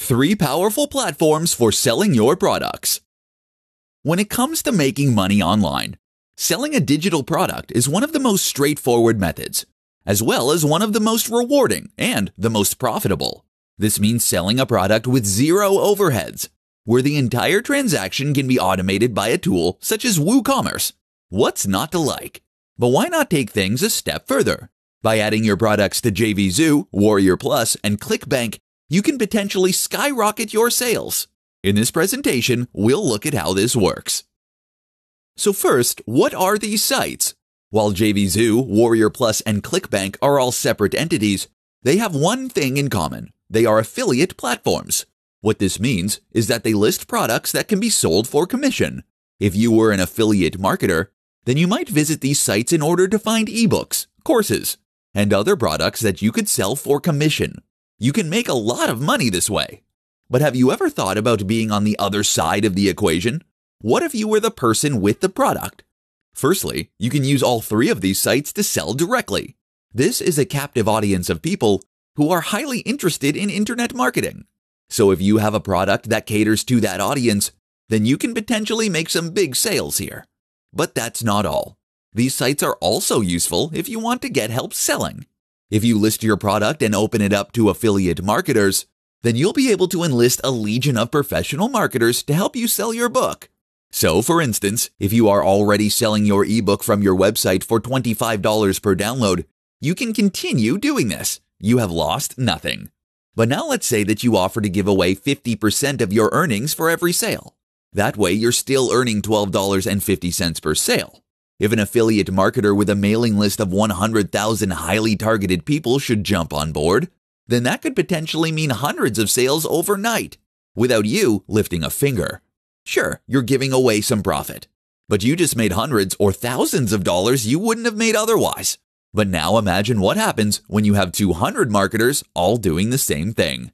Three powerful platforms for selling your products. When it comes to making money online, selling a digital product is one of the most straightforward methods, as well as one of the most rewarding and the most profitable. This means selling a product with zero overheads, where the entire transaction can be automated by a tool such as WooCommerce. What's not to like? But why not take things a step further? By adding your products to JVZoo, Warrior Plus, and ClickBank, you can potentially skyrocket your sales. In this presentation, we'll look at how this works. So first, what are these sites? While JVZoo, Warrior Plus, and ClickBank are all separate entities, they have one thing in common. They are affiliate platforms. What this means is that they list products that can be sold for commission. If you were an affiliate marketer, then you might visit these sites in order to find ebooks, courses, and other products that you could sell for commission. You can make a lot of money this way. But have you ever thought about being on the other side of the equation? What if you were the person with the product? Firstly, you can use all three of these sites to sell directly. This is a captive audience of people who are highly interested in internet marketing. So if you have a product that caters to that audience, then you can potentially make some big sales here. But that's not all. These sites are also useful if you want to get help selling. If you list your product and open it up to affiliate marketers, then you'll be able to enlist a legion of professional marketers to help you sell your book. So, for instance, if you are already selling your ebook from your website for $25 per download, you can continue doing this. You have lost nothing. But now let's say that you offer to give away 50% of your earnings for every sale. That way, you're still earning $12.50 per sale. If an affiliate marketer with a mailing list of 100,000 highly targeted people should jump on board, then that could potentially mean hundreds of sales overnight without you lifting a finger. Sure, you're giving away some profit, but you just made hundreds or thousands of dollars you wouldn't have made otherwise. But now imagine what happens when you have 200 marketers all doing the same thing.